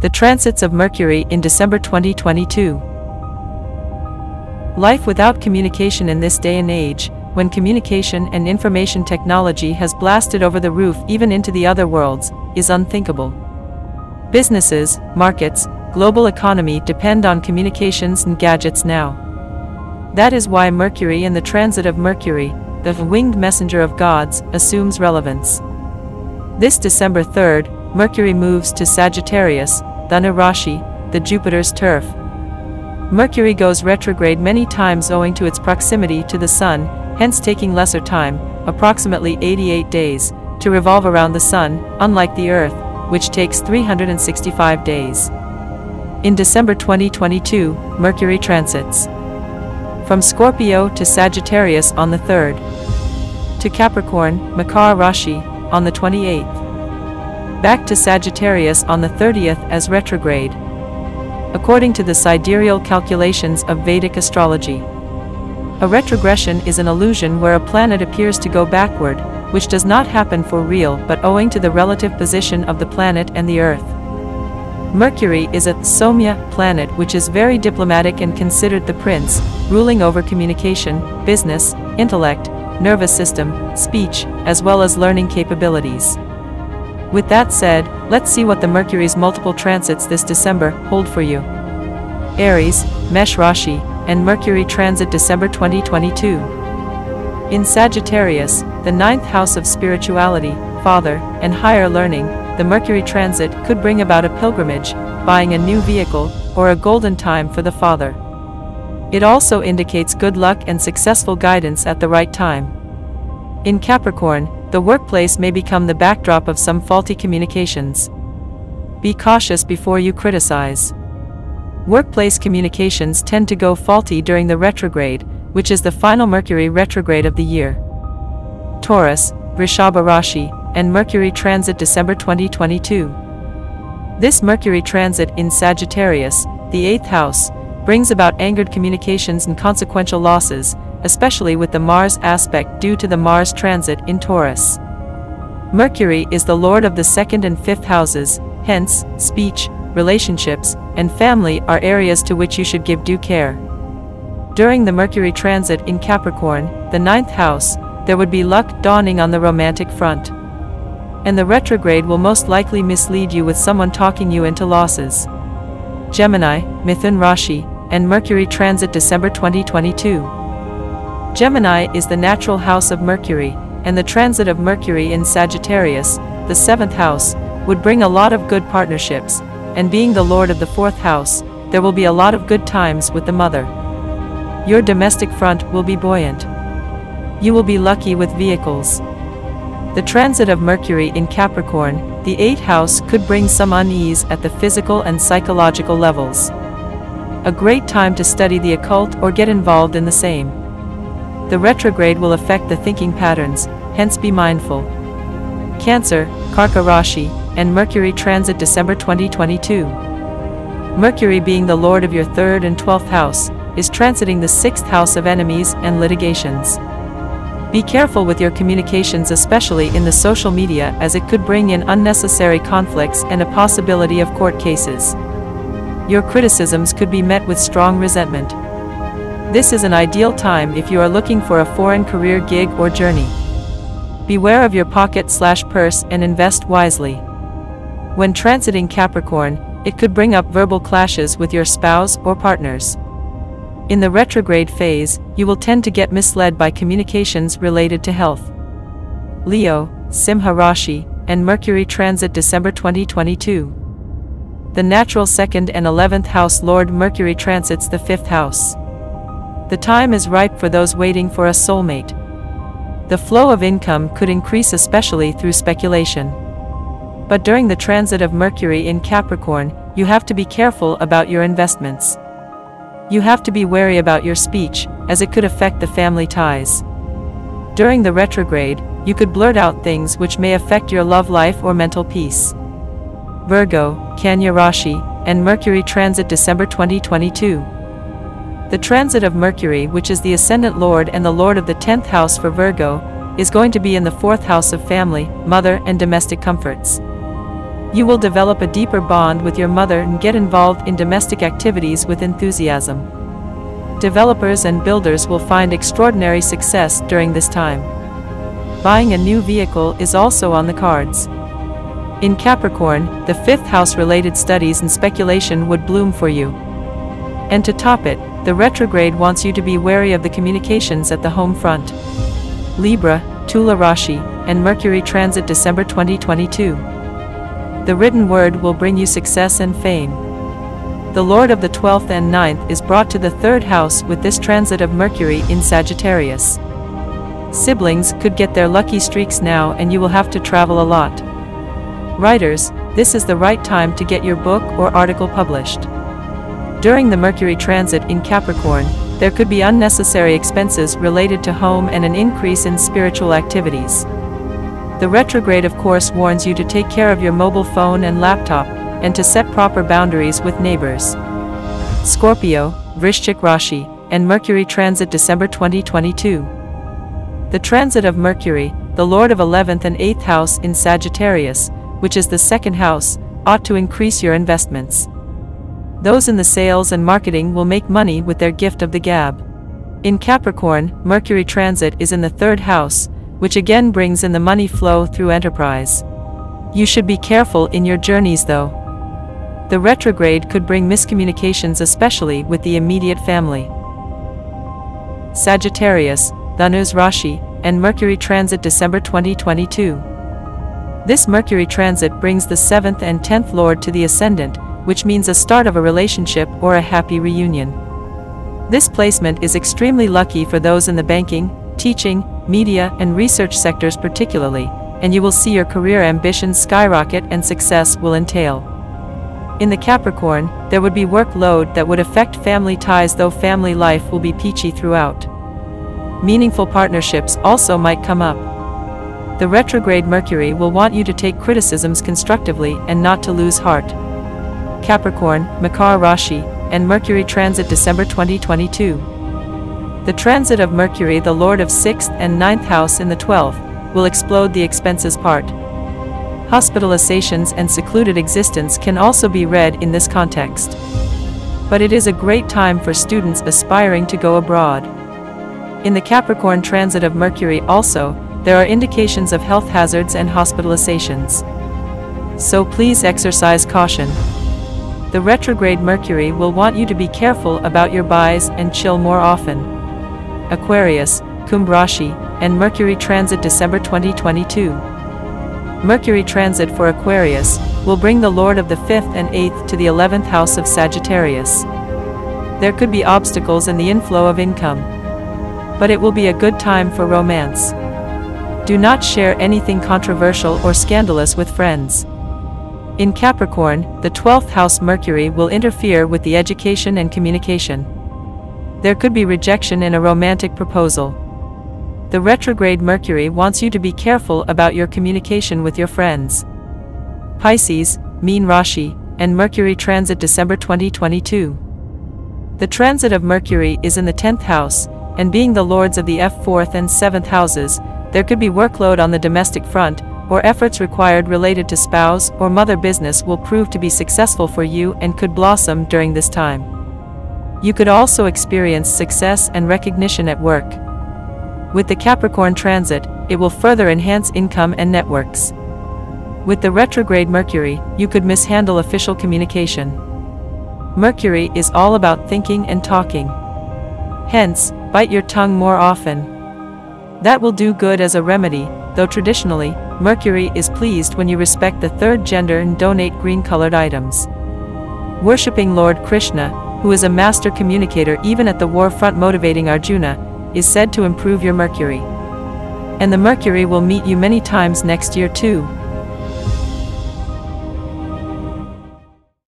The transits of Mercury in December 2022. Life without communication in this day and age, when communication and information technology has blasted over the roof even into the other worlds, is unthinkable. Businesses, markets, global economy depend on communications and gadgets now. That is why Mercury and the transit of Mercury, the winged messenger of gods, assumes relevance. This December 3rd, Mercury moves to Sagittarius, Dhanu Rashi, the Jupiter's turf. Mercury goes retrograde many times owing to its proximity to the Sun, hence taking lesser time, approximately 88 days, to revolve around the Sun, unlike the Earth, which takes 365 days. In December 2022, Mercury transits from Scorpio to Sagittarius on the 3rd, to Capricorn, Makara Rashi, on the 28th back to Sagittarius on the 30th as retrograde. According to the sidereal calculations of Vedic astrology. A retrogression is an illusion where a planet appears to go backward, which does not happen for real but owing to the relative position of the planet and the Earth. Mercury is a Somya planet which is very diplomatic and considered the prince, ruling over communication, business, intellect, nervous system, speech, as well as learning capabilities. With that said, let's see what the Mercury's multiple transits this December hold for you. Aries, Mesh Rashi, and Mercury transit December 2022. In Sagittarius, the ninth house of spirituality, father, and higher learning, the Mercury transit could bring about a pilgrimage, buying a new vehicle, or a golden time for the father. It also indicates good luck and successful guidance at the right time. In Capricorn, the workplace may become the backdrop of some faulty communications. Be cautious before you criticize. Workplace communications tend to go faulty during the retrograde, which is the final Mercury retrograde of the year. Taurus, Vrishabha Rashi, and Mercury transit December 2022. This Mercury transit in Sagittarius, the eighth house, brings about angered communications and consequential losses, especially with the Mars aspect due to the Mars transit in Taurus. Mercury is the lord of the second and fifth houses, hence, speech, relationships, and family are areas to which you should give due care. During the Mercury transit in Capricorn, the ninth house, there would be luck dawning on the romantic front. And the retrograde will most likely mislead you with someone talking you into losses. Gemini, Mithun Rashi, and Mercury transit December 2022. Gemini is the natural house of Mercury, and the transit of Mercury in Sagittarius, the seventh house, would bring a lot of good partnerships, and being the lord of the fourth house, there will be a lot of good times with the mother. Your domestic front will be buoyant. You will be lucky with vehicles. The transit of Mercury in Capricorn, the eighth house could bring some unease at the physical and psychological levels. A great time to study the occult or get involved in the same. The retrograde will affect the thinking patterns, hence be mindful. Cancer, Karka Rashi, and Mercury transit December 2022. Mercury being the lord of your third and twelfth house, is transiting the sixth house of enemies and litigations. Be careful with your communications especially in the social media as it could bring in unnecessary conflicts and a possibility of court cases. Your criticisms could be met with strong resentment. This is an ideal time if you are looking for a foreign career gig or journey. Beware of your pocket slash purse and invest wisely. When transiting Capricorn, it could bring up verbal clashes with your spouse or partners. In the retrograde phase, you will tend to get misled by communications related to health. Leo, Simha Rashi, and Mercury transit December 2022. The natural second and 11th house Lord Mercury transits the 5th house. The time is ripe for those waiting for a soulmate. The flow of income could increase especially through speculation. But during the transit of Mercury in Capricorn, you have to be careful about your investments. You have to be wary about your speech, as it could affect the family ties. During the retrograde, you could blurt out things which may affect your love life or mental peace. Virgo, Kanya Rashi, and Mercury transit December 2022. The transit of Mercury which is the ascendant lord and the lord of the 10th house for Virgo, is going to be in the 4th house of family, mother and domestic comforts. You will develop a deeper bond with your mother and get involved in domestic activities with enthusiasm. Developers and builders will find extraordinary success during this time. Buying a new vehicle is also on the cards. In Capricorn, the fifth house related studies and speculation would bloom for you. And to top it, the retrograde wants you to be wary of the communications at the home front. Libra, Tula Rashi, and Mercury transit December 2022. The written word will bring you success and fame. The Lord of the 12th and 9th is brought to the third house with this transit of Mercury in Sagittarius. Siblings could get their lucky streaks now and you will have to travel a lot. Writers, this is the right time to get your book or article published. During the Mercury transit in Capricorn, there could be unnecessary expenses related to home and an increase in spiritual activities. The retrograde of course warns you to take care of your mobile phone and laptop, and to set proper boundaries with neighbors. Scorpio, Vrishchik Rashi, and Mercury transit December 2022. The transit of Mercury, the lord of 11th and 8th house in Sagittarius, which is the second house, ought to increase your investments. Those in the sales and marketing will make money with their gift of the gab. In Capricorn, Mercury transit is in the third house, which again brings in the money flow through enterprise. You should be careful in your journeys though. The retrograde could bring miscommunications especially with the immediate family. Sagittarius, Dhanus Rashi, and Mercury transit December 2022. This Mercury transit brings the 7th and 10th lord to the ascendant, which means a start of a relationship or a happy reunion. This placement is extremely lucky for those in the banking, teaching, media, and research sectors particularly, and you will see your career ambitions skyrocket and success will entail. In the Capricorn, there would be workload that would affect family ties though family life will be peachy throughout. Meaningful partnerships also might come up. The retrograde Mercury will want you to take criticisms constructively and not to lose heart. Capricorn, Makar Rashi, and Mercury transit December 2022. The transit of Mercury the Lord of 6th and 9th house in the 12th, will explode the expenses part. Hospitalizations and secluded existence can also be read in this context. But it is a great time for students aspiring to go abroad. In the Capricorn transit of Mercury also, there are indications of health hazards and hospitalizations. So please exercise caution the retrograde Mercury will want you to be careful about your buys and chill more often. Aquarius, Kumbh Rashi, and Mercury transit December 2022. Mercury transit for Aquarius will bring the Lord of the 5th and 8th to the 11th house of Sagittarius. There could be obstacles in the inflow of income. But it will be a good time for romance. Do not share anything controversial or scandalous with friends. In Capricorn, the 12th house Mercury will interfere with the education and communication. There could be rejection in a romantic proposal. The retrograde Mercury wants you to be careful about your communication with your friends. Pisces, Meen Rashi, and Mercury transit December 2022. The transit of Mercury is in the 10th house, and being the lords of the F4th and 7th houses, there could be workload on the domestic front, or efforts required related to spouse or mother business will prove to be successful for you and could blossom during this time. You could also experience success and recognition at work. With the Capricorn transit, it will further enhance income and networks. With the retrograde Mercury, you could mishandle official communication. Mercury is all about thinking and talking. Hence, bite your tongue more often. That will do good as a remedy, though traditionally, Mercury is pleased when you respect the third gender and donate green-colored items. Worshipping Lord Krishna, who is a master communicator even at the war front motivating Arjuna, is said to improve your Mercury. And the Mercury will meet you many times next year too,